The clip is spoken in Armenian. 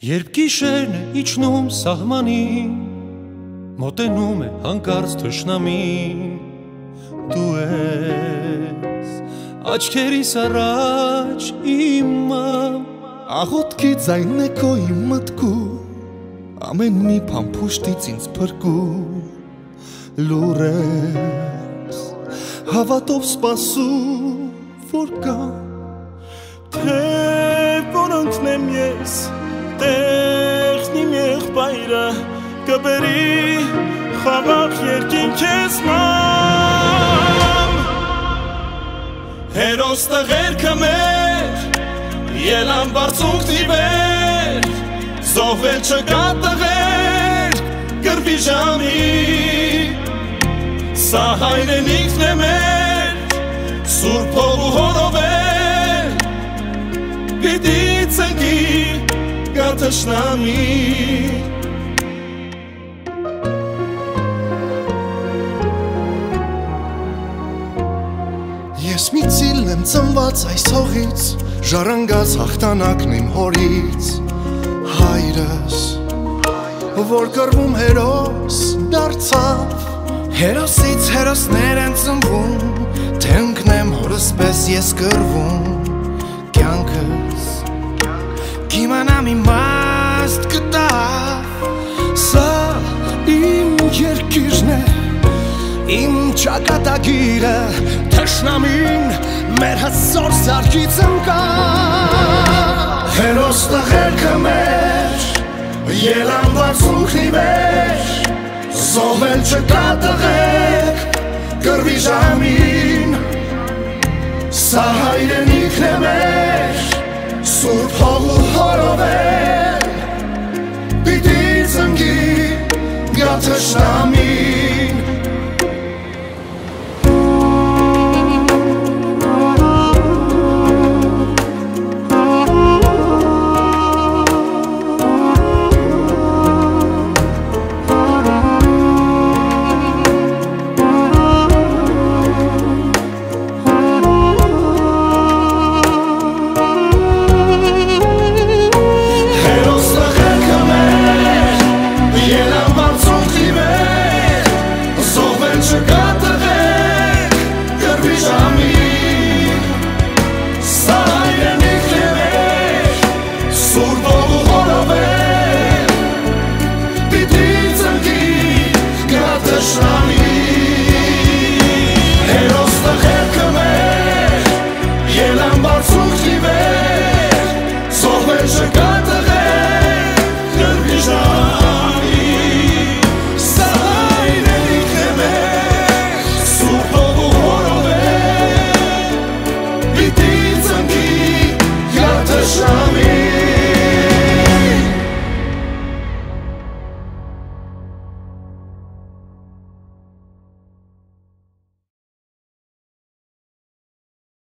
գիշերն է իջնում սահմանին Մոտենում է հանկարծ թշնամին Դու ես աչքերիս առաջ իմամ Աղոտքի ձայնն է քո իմ մտքու Ամեն մի փամփուշտից ինձ փրկու Լուրես Հավատով սպասու որ կա Թե որոնքն եմ ես Տեղն իմ եղբայրը Կբերի խավախ երկին քեզ մամ Հերոս տղերքը մեր Ելան բարձունքնի վեր Զոհվել չկա տղեր Գրվի ժամի Սա հայրենիքն է մեր Սուրբ հող ու հորով է Պիտի ծնկի Գա թշնամի Ես մի ծիլն եմ ծնված այս հողից Ժառանգած հաղթանակն իմ հորից Հայրս Որ կրվում հերոս դարձավ Հերոսից հերոսներ են ծնվում Թե ընկնեմ հորս պես ես կրվում Կյանքս Կիմանամ իմաստ ճակատագիրը Թշնամին մեր հսոր սարքից ընկա Հերոս տղերքը մեր Ելան բացունքնի մեր Զոհվել չկա տղեք Կրվի ժամին Սա հայրենիքն է մեր Սուրբ հող ու հորով է Պիտի ծնգի Գա թշնամին show.